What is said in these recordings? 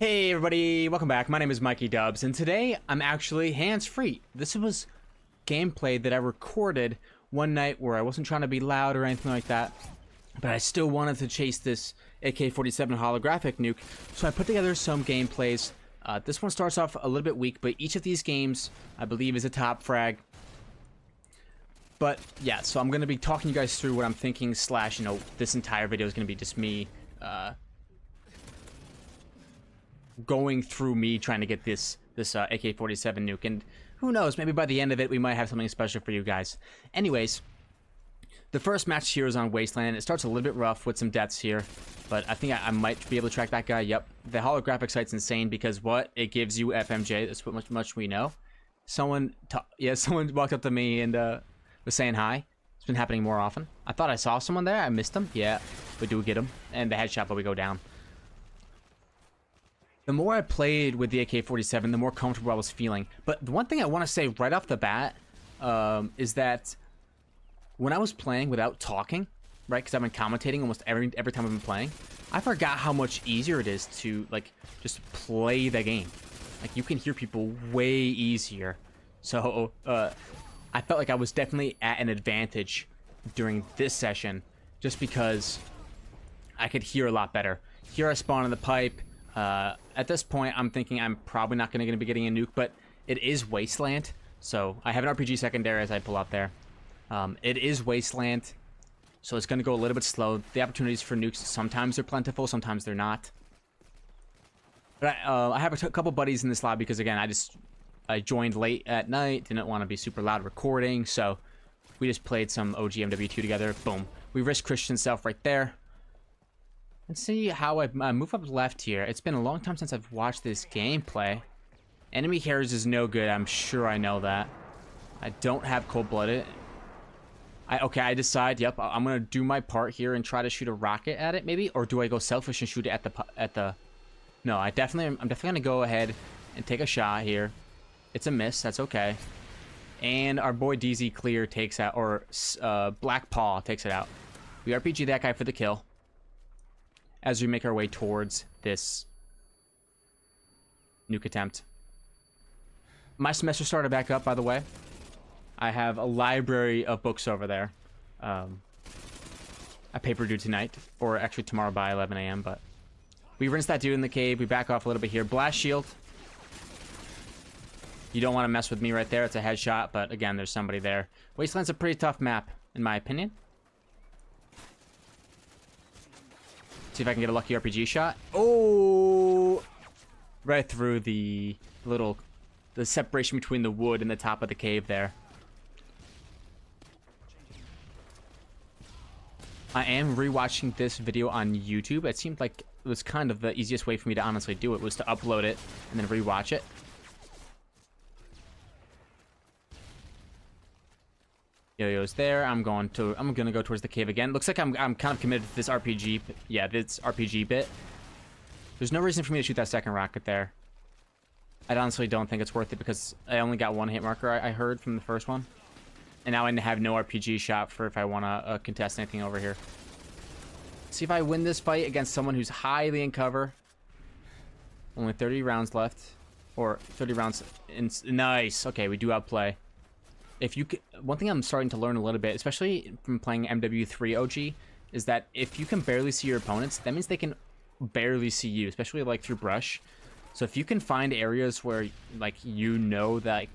Hey everybody, welcome back. My name is Mikey Dubs, and today I'm actually hands-free. This was gameplay that I recorded one night where I wasn't trying to be loud or anything like that, but I still wanted to chase this AK-47 holographic nuke, so I put together some gameplays. Uh, this one starts off a little bit weak, but each of these games, I believe, is a top frag. But yeah, so I'm going to be talking you guys through what I'm thinking, slash, you know, this entire video is going to be just me uh, going through me trying to get this this uh, AK-47 nuke, and who knows, maybe by the end of it we might have something special for you guys. Anyways, the first match here is on Wasteland. It starts a little bit rough with some deaths here, but I think I, I might be able to track that guy. Yep, the holographic sight's insane because what it gives you FMJ. That's what much much we know. Someone, yeah, someone walked up to me and uh, was saying hi. It's been happening more often. I thought I saw someone there. I missed them. Yeah, we do get them, and the headshot, but we go down the more I played with the AK-47, the more comfortable I was feeling. But the one thing I want to say right off the bat um, is that when I was playing without talking, right, because I've been commentating almost every every time I've been playing, I forgot how much easier it is to like just play the game. Like you can hear people way easier. So uh, I felt like I was definitely at an advantage during this session, just because I could hear a lot better. Here I spawn in the pipe uh, at this point, I'm thinking I'm probably not going to be getting a nuke, but it is Wasteland, so I have an RPG secondary as I pull out there. Um, it is Wasteland, so it's going to go a little bit slow. The opportunities for nukes, sometimes they're plentiful, sometimes they're not. But I, uh, I have a couple buddies in this lobby because, again, I just I joined late at night, didn't want to be super loud recording, so we just played some OG MW2 together. Boom. We risked Christian self right there. Let's see how I uh, move up left here. It's been a long time since I've watched this gameplay. Enemy hairs is no good. I'm sure I know that. I don't have cold-blooded. I okay, I decide, yep, I'm going to do my part here and try to shoot a rocket at it maybe or do I go selfish and shoot it at the at the No, I definitely I'm definitely going to go ahead and take a shot here. It's a miss. That's okay. And our boy DZ Clear takes out or uh, Black Paw takes it out. We RPG that guy for the kill as we make our way towards this nuke attempt. My semester started back up, by the way. I have a library of books over there. Um, a paper due tonight, or actually tomorrow by 11 a.m., but we rinse that dude in the cave. We back off a little bit here. Blast shield. You don't want to mess with me right there. It's a headshot, but again, there's somebody there. Wasteland's a pretty tough map, in my opinion. See if I can get a lucky RPG shot. Oh! Right through the little... The separation between the wood and the top of the cave there. I am rewatching this video on YouTube. It seemed like it was kind of the easiest way for me to honestly do it was to upload it and then rewatch it. Yo-yo's there. I'm going to I'm gonna go towards the cave again. Looks like I'm I'm kind of committed to this RPG. Yeah, this RPG bit. There's no reason for me to shoot that second rocket there. I honestly don't think it's worth it because I only got one hit marker I, I heard from the first one. And now I have no RPG shot for if I want to uh, contest anything over here. See if I win this fight against someone who's highly in cover. Only 30 rounds left. Or 30 rounds. In nice. Okay, we do outplay if you can, one thing I'm starting to learn a little bit, especially from playing MW3 OG, is that if you can barely see your opponents, that means they can barely see you, especially like through brush. So if you can find areas where like you know that, like,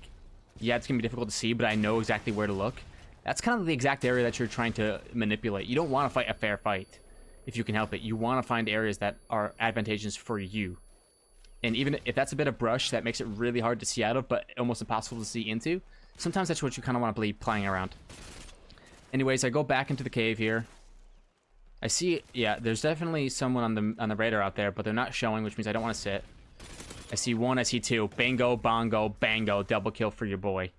yeah, it's gonna be difficult to see, but I know exactly where to look. That's kind of the exact area that you're trying to manipulate. You don't want to fight a fair fight if you can help it. You want to find areas that are advantageous for you. And even if that's a bit of brush that makes it really hard to see out of, but almost impossible to see into, Sometimes that's what you kind of want to be playing around. Anyways, I go back into the cave here. I see, yeah, there's definitely someone on the on the radar out there, but they're not showing, which means I don't want to sit. I see one, I see two. Bango, bongo, bango, double kill for your boy.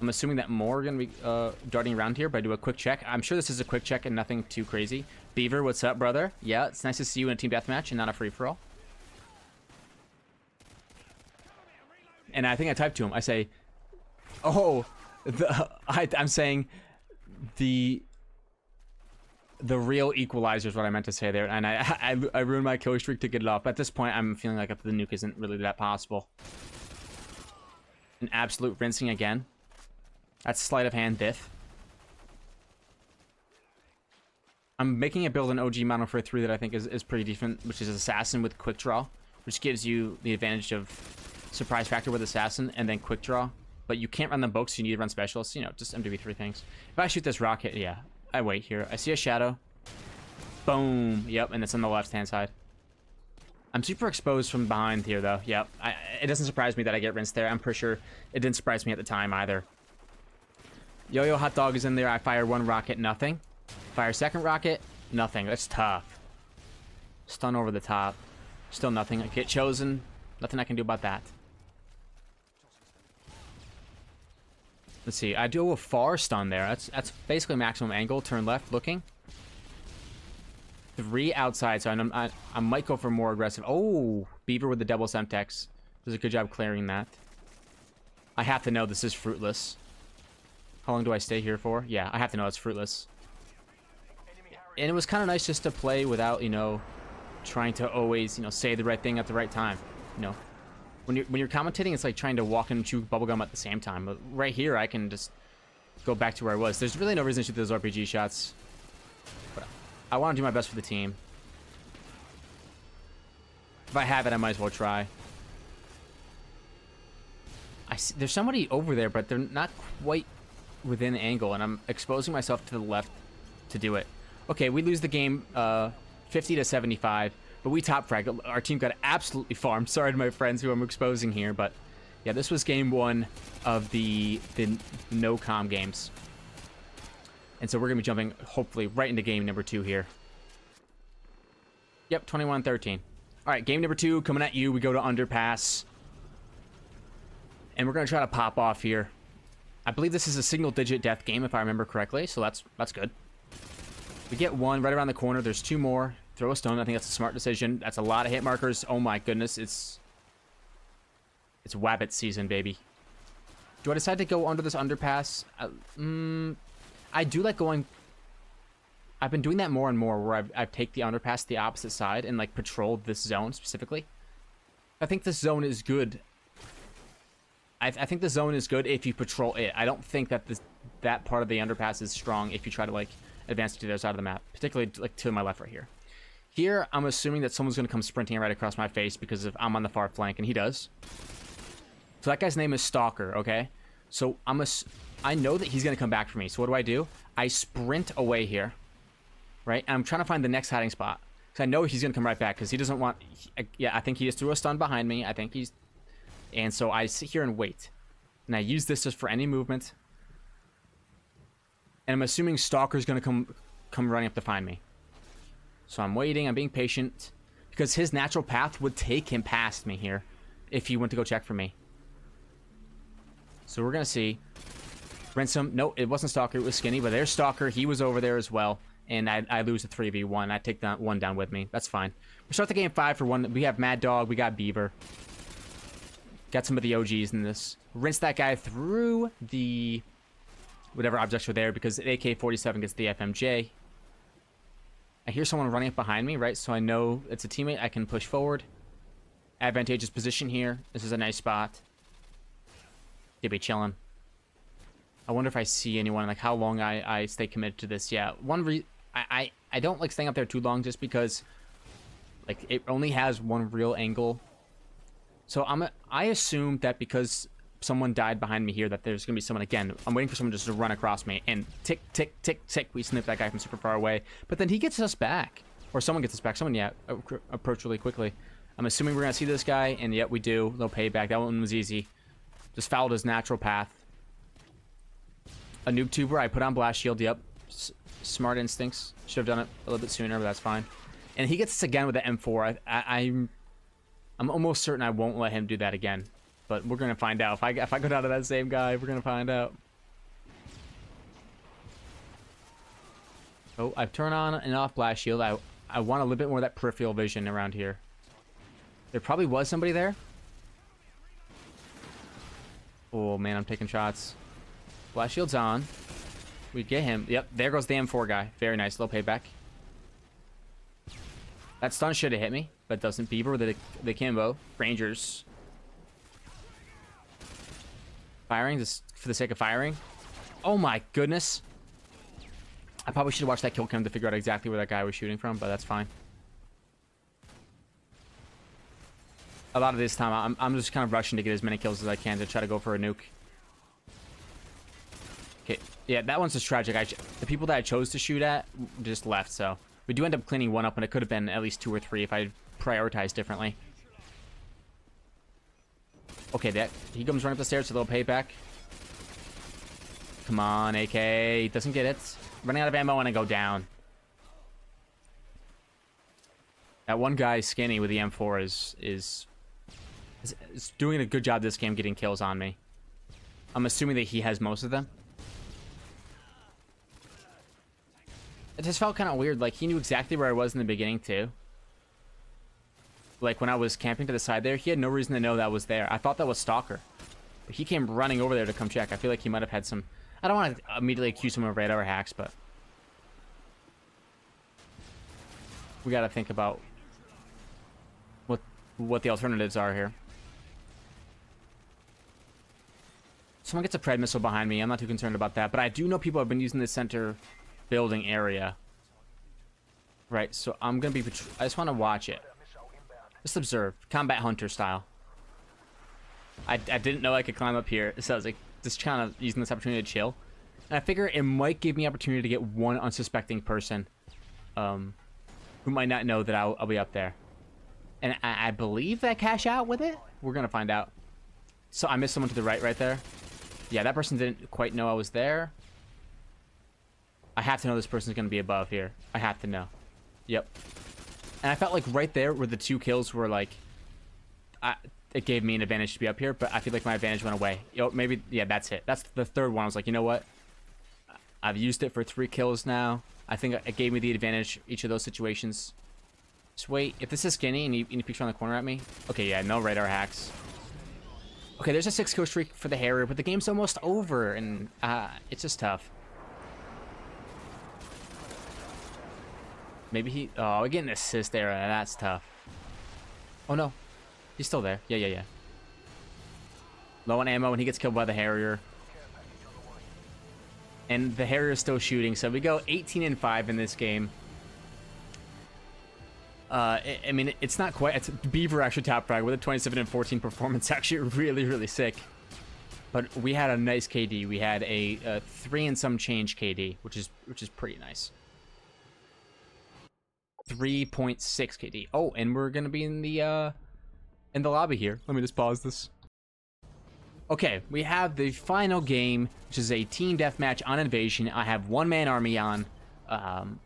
I'm assuming that more are going to be uh, darting around here, but I do a quick check. I'm sure this is a quick check and nothing too crazy. Beaver, what's up, brother? Yeah, it's nice to see you in a team deathmatch and not a free-for-all. And I think I typed to him. I say, "Oh, the, I, I'm saying the the real equalizer is what I meant to say there, and I, I I ruined my kill streak to get it off. At this point, I'm feeling like the nuke isn't really that possible. An absolute rinsing again. That's sleight of hand diff. I'm making a build an OG Modern Warfare 3 that I think is, is pretty decent, which is Assassin with Quick Draw, which gives you the advantage of Surprise Factor with Assassin and then Quick Draw. But you can't run them both, so you need to run Specialists. You know, just MW3 things. If I shoot this rocket, yeah, I wait here. I see a shadow. Boom. Yep, and it's on the left-hand side. I'm super exposed from behind here, though. Yep. I, it doesn't surprise me that I get rinsed there. I'm pretty sure it didn't surprise me at the time either. Yo-Yo Hot Dog is in there. I fire one rocket, nothing. Fire second rocket, nothing. That's tough. Stun over the top. Still nothing. I get chosen. Nothing I can do about that. Let's see. I do a far stun there. That's that's basically maximum angle. Turn left, looking. Three outside, so I'm, I, I might go for more aggressive. Oh, Beaver with the double Semtex. Does a good job clearing that. I have to know this is fruitless. How long do I stay here for? Yeah, I have to know it's fruitless. And it was kind of nice just to play without, you know, trying to always, you know, say the right thing at the right time. You know, when you're when you're commentating, it's like trying to walk and chew bubblegum at the same time. But right here, I can just go back to where I was. There's really no reason to shoot those RPG shots. But I want to do my best for the team. If I have it, I might as well try. I see, there's somebody over there, but they're not quite within angle, and I'm exposing myself to the left to do it. Okay, we lose the game uh, 50 to 75. But we top frag. Our team got absolutely farmed. Sorry to my friends who I'm exposing here, but yeah, this was game one of the the no com games. And so we're gonna be jumping hopefully right into game number two here. Yep, 21-13. All right, game number two coming at you. We go to underpass. And we're gonna try to pop off here. I believe this is a single digit death game if I remember correctly, so that's that's good. We get one right around the corner. There's two more. Throw a stone. I think that's a smart decision. That's a lot of hit markers. Oh my goodness. It's it's Wabbit season, baby. Do I decide to go under this underpass? Uh, mm, I do like going... I've been doing that more and more where I've, I've take the underpass to the opposite side and like patrol this zone specifically. I think this zone is good. I, I think the zone is good if you patrol it. I don't think that this that part of the underpass is strong if you try to like advance to the other side of the map, particularly like to my left right here. Here, I'm assuming that someone's going to come sprinting right across my face because if I'm on the far flank, and he does. So that guy's name is Stalker, okay? So I'm a, I know that he's going to come back for me. So what do I do? I sprint away here, right? And I'm trying to find the next hiding spot. Because I know he's going to come right back because he doesn't want... He, yeah, I think he just threw a stun behind me. I think he's... And so I sit here and wait. And I use this just for any movement. And I'm assuming Stalker's going to come come running up to find me. So I'm waiting, I'm being patient. Because his natural path would take him past me here. If he went to go check for me. So we're going to see. Ransom, no, it wasn't Stalker, it was Skinny. But there's Stalker, he was over there as well. And I, I lose a 3v1. I take that one down with me. That's fine. We start the game 5 for one. We have Mad Dog, we got Beaver. Got some of the OGs in this. Rinse that guy through the... Whatever objects were there because AK-47 gets the FMJ. I hear someone running up behind me, right? So I know it's a teammate. I can push forward. Advantageous position here. This is a nice spot. They be chilling. I wonder if I see anyone, like how long I, I stay committed to this. Yeah, one re I, I, I don't like staying up there too long just because like it only has one real angle. So I'm I assume that because someone died behind me here that there's to be someone again. I'm waiting for someone just to run across me and tick, tick, tick, tick. We snip that guy from super far away. But then he gets us back. Or someone gets us back. Someone, yeah, approach really quickly. I'm assuming we're to see this guy, and yet we do. No payback. That one was easy. Just followed his natural path. A noob tuber. I put on blast shield. Yep. S smart instincts. Should have done it a little bit sooner, but that's fine. And he gets us again with the M4. I, I, I'm, I'm almost certain I won't let him do that again. But we're gonna find out. If I if I go down to that same guy, we're gonna find out. Oh, I've turned on and off blast shield. I I want a little bit more of that peripheral vision around here. There probably was somebody there. Oh man, I'm taking shots. Blast shield's on. We get him. Yep, there goes the M4 guy. Very nice. Little payback. That stun should have hit me, but doesn't. Beaver with the, the Kimbo. Rangers. Firing just for the sake of firing. Oh my goodness. I probably should have watched that kill cam to figure out exactly where that guy was shooting from, but that's fine. A lot of this time, I'm, I'm just kind of rushing to get as many kills as I can to try to go for a nuke. Okay, yeah, that one's just tragic. I, the people that I chose to shoot at just left, so... We do end up cleaning one up, and it could have been at least two or three if I prioritized differently. Okay, that he comes running up the stairs, a little payback. Come on, AK. Doesn't get it. Running out of ammo and I go down. That one guy, Skinny, with the M4 is, is, is, is doing a good job this game getting kills on me. I'm assuming that he has most of them. It just felt kind of weird. Like, he knew exactly where I was in the beginning, too. Like, when I was camping to the side there, he had no reason to know that was there. I thought that was Stalker. But he came running over there to come check. I feel like he might have had some... I don't want to immediately accuse him of radar hacks, but... We gotta think about what what the alternatives are here. Someone gets a Pred missile behind me. I'm not too concerned about that, but I do know people have been using the center building area. Right, so I'm gonna be... I just want to watch it. Just observe. Combat Hunter style. I, I didn't know I could climb up here, so I was like, just kind of using this opportunity to chill. And I figure it might give me opportunity to get one unsuspecting person um, who might not know that I'll, I'll be up there. And I, I believe that cash out with it? We're going to find out. So I missed someone to the right right there. Yeah, that person didn't quite know I was there. I have to know this person's going to be above here. I have to know. Yep. And I felt like right there where the two kills were like... I, it gave me an advantage to be up here, but I feel like my advantage went away. Yo, maybe, yeah, that's it. That's the third one. I was like, you know what? I've used it for three kills now. I think it gave me the advantage each of those situations. Just wait. If this is skinny and he, and he peeks around the corner at me. Okay, yeah, no radar hacks. Okay, there's a six kill streak for the Harrier, but the game's almost over, and uh, it's just tough. Maybe he... Oh, we get an assist there. That's tough. Oh, no. He's still there. Yeah, yeah, yeah. Low on ammo, and he gets killed by the Harrier. And the Harrier is still shooting, so we go 18 and 5 in this game. Uh, I, mean, it's not quite. It's Beaver actually top frag with a 27 and 14 performance. Actually, really, really sick. But we had a nice KD. We had a, a three and some change KD, which is which is pretty nice. 3.6 KD. Oh, and we're gonna be in the uh, in the lobby here. Let me just pause this. Okay, we have the final game, which is a team deathmatch on Invasion. I have one-man army on. Um,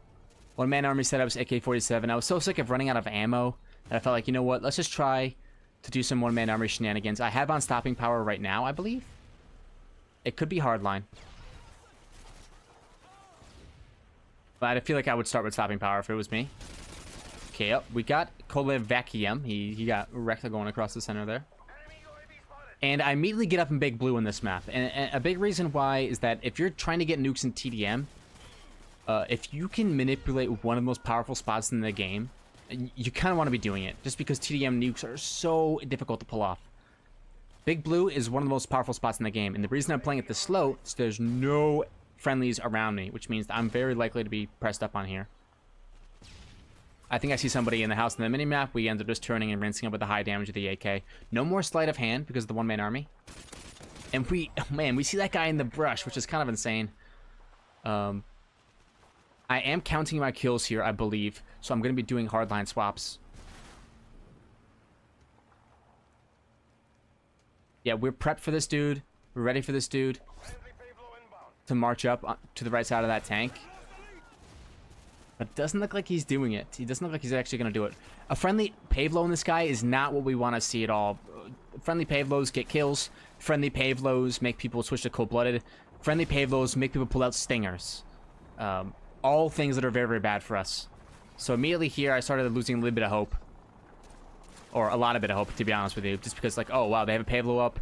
one-man army setups, AK-47. I was so sick of running out of ammo that I felt like, you know what, let's just try to do some one-man army shenanigans. I have on stopping power right now, I believe. It could be hardline. But I feel like I would start with stopping power if it was me. Okay, up. We got Kolevakium. He, he got wrecked going across the center there. And I immediately get up in Big Blue in this map. And, and, a big reason why is that if you're trying to get nukes in TDM, uh, if you can manipulate one of the most powerful spots in the game, you kind of want to be doing it. Just because TDM nukes are so difficult to pull off. Big Blue is one of the most powerful spots in the game. And the reason I'm playing it this slow is there's no friendlies around me, which means I'm very likely to be pressed up on here. I think I see somebody in the house in the minimap. We end up just turning and rinsing up with the high damage of the AK. No more sleight of hand because of the one-man army. And we, oh man, we see that guy in the brush, which is kind of insane. Um, I am counting my kills here, I believe. So I'm going to be doing hardline swaps. Yeah, we're prepped for this dude. We're ready for this dude to march up uh, to the right side of that tank. But doesn't look like he's doing it. He doesn't look like he's actually going to do it. A friendly Pave Low in this guy is not what we want to see at all. Friendly Pave Lows get kills. Friendly Pave Lows make people switch to cold-blooded. Friendly Pave Lows make people pull out stingers. Um, all things that are very, very bad for us. So immediately here, I started losing a little bit of hope. Or a lot of bit of hope, to be honest with you. Just because, like, oh, wow, they have a Pave Low up.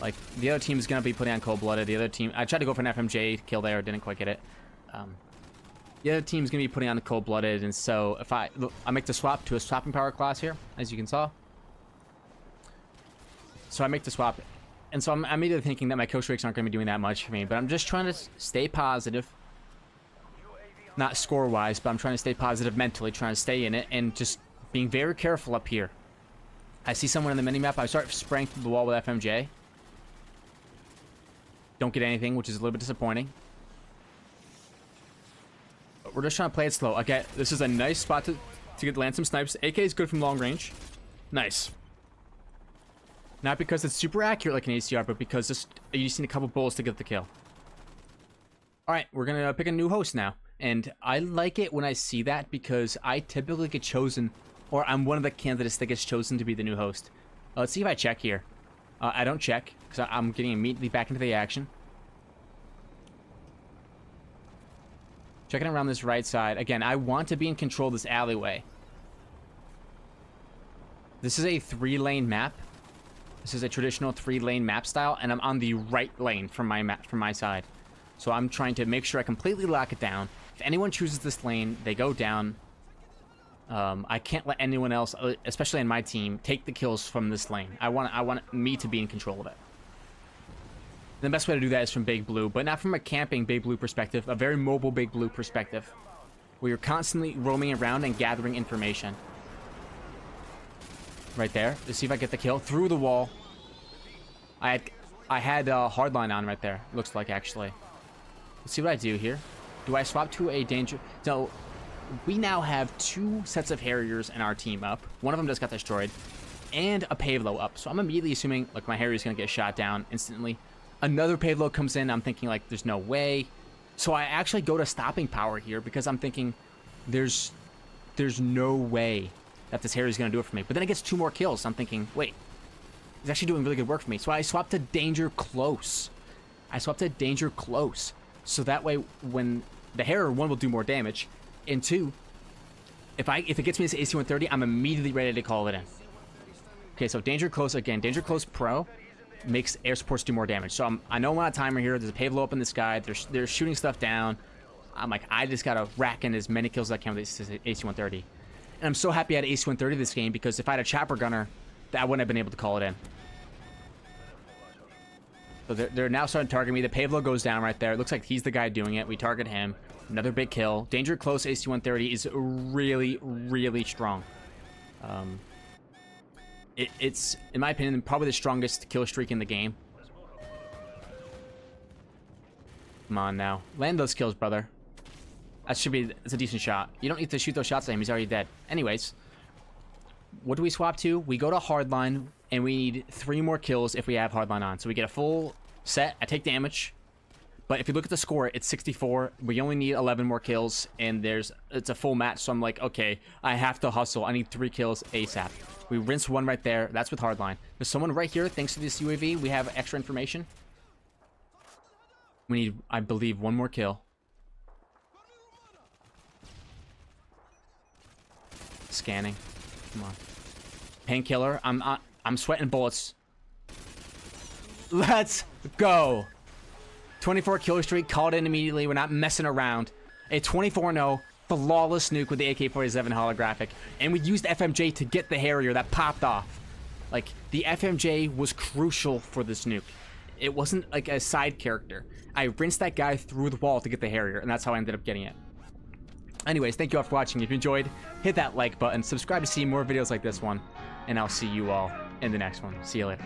Like, the other team is going to be putting on Cold-Blooded. The other team... I tried to go for an FMJ kill there. Didn't quite get it. Um, the other team's going to be putting on the Cold-Blooded. And so, if I... Look, I make the swap to a swapping power class here, as you can saw. So I make the swap. And so I'm, I'm either thinking that my kill streaks aren't going to be doing that much for me. But I'm just trying to stay positive. Not score-wise, but I'm trying to stay positive mentally. Trying to stay in it. And just being very careful up here. I see someone in the minimap. I start spraying through the wall with FMJ. Don't get anything, which is a little bit disappointing. But we're just trying to play it slow. Okay, this is a nice spot to, to get land some snipes. AK is good from long range. Nice. Not because it's super accurate like an ACR, but because just, you just need a couple bullets to get the kill. Alright, we're going to pick a new host now. And I like it when I see that because I typically get chosen, or I'm one of the candidates that gets chosen to be the new host. Uh, let's see if I check here. Uh, I don't check, because I'm getting immediately back into the action. Checking around this right side. Again, I want to be in control of this alleyway. This is a three-lane map. This is a traditional three-lane map style, and I'm on the right lane from my map from my side. So I'm trying to make sure I completely lock it down. If anyone chooses this lane, they go down. Um, I can't let anyone else, uh, especially in my team, take the kills from this lane. I want I want me to be in control of it. And the best way to do that is from Big Blue, but not from a camping Big Blue perspective, a very mobile Big Blue perspective, where you're constantly roaming around and gathering information. Right there. Let's see if I get the kill through the wall. I had I had a hardline on right there. Looks like actually. Let's see what I do here. Do I swap to a danger? So we now have two sets of Harriers in our team up. One of them just got destroyed. And a Pave Low up. So I'm immediately assuming, like, my Harrier's going to get shot down instantly. Another Pave Low comes in. I'm thinking, like, there's no way. So I actually go to stopping power here because I'm thinking there's there's no way that this Harry's going to do it for me. But then it gets two more kills. I'm thinking, wait, he's actually doing really good work for me. So I swap to danger close. I swap to danger close. So that way, when the Harrier, one, will do more damage, and two, if I if it gets me this AC-130, I'm immediately ready to call it in. Okay, so Danger Close, again, Danger Close Pro makes air supports do more damage. So I'm, I know I'm on a timer here. There's a Pave Low up in the sky. They're, they're shooting stuff down. I'm like, I just got to rack in as many kills as I can with this AC-130. And I'm so happy I had AC-130 this game because if I had a Chopper Gunner, I wouldn't have been able to call it in. So they're, they're now starting to target me. The Pave Low goes down right there. It looks like he's the guy doing it. We target him. Another big kill. Danger close AC-130 is really, really strong. Um, it, it's, in my opinion, probably the strongest kill streak in the game. Come on now. Land those kills, brother. That should be, it's a decent shot. You don't need to shoot those shots at him. He's already dead. Anyways, what do we swap to? We go to hardline, and we need three more kills if we have hardline on. So we get a full set. I take damage. But if you look at the score, it's 64. We only need 11 more kills, and there's it's a full match. So I'm like, okay, I have to hustle. I need three kills ASAP. We rinse one right there. That's with hardline. There's someone right here. Thanks to this UAV, we have extra information. We need, I believe, one more kill. Scanning. Come on. Painkiller. I'm, I'm sweating bullets. Let's go. 24 kill streak, called in immediately. We're not messing around. A 24-0 flawless nuke with the AK-47 holographic. And we used FMJ to get the Harrier that popped off. Like, the FMJ was crucial for this nuke. It wasn't like a side character. I rinsed that guy through the wall to get the Harrier, and that's how I ended up getting it. Anyways, thank you all for watching. If you enjoyed, hit that like button, subscribe to see more videos like this one, and I'll see you all in the next one. See you later.